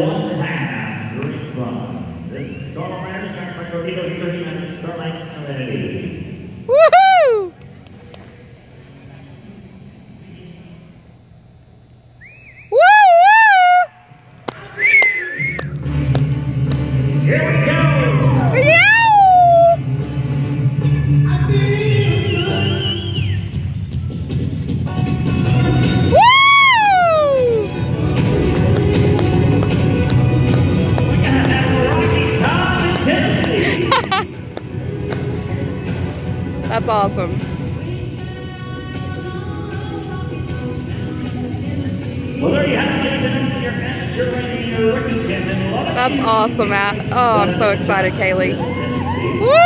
one half. Green from this storm runner, San Francisco Hito Hito Hito, Starlight Serenity. That's awesome. Well, there you have it, ladies your amateur rating, your rookie champion. Love. That's awesome, Matt. Oh, I'm so excited, Kaylee. Woo!